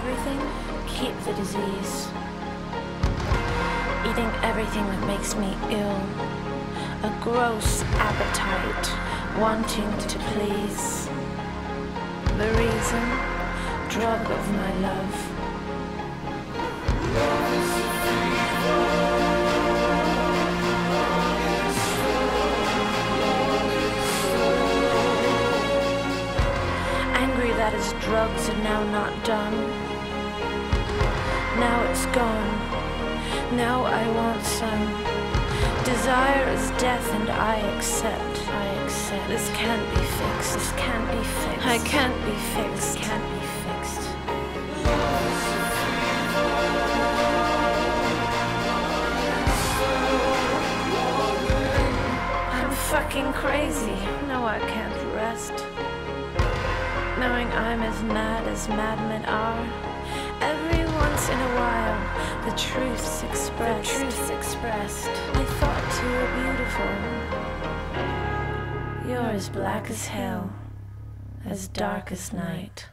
something, keep the disease. Eating everything that makes me ill. A gross appetite, wanting to please. The reason, drug of my love. That his drugs are now not done. Now it's gone. Now I want some. Desire is death and I accept. I accept. This can't be fixed. This can't be fixed. I can't be fixed. This can't be fixed. I'm fucking crazy. No, I can't rest. Knowing I'm as mad as madmen are. Every once in a while, the truth's expressed. The truth's expressed. I thought you were beautiful. You're as black as hell, as dark as night.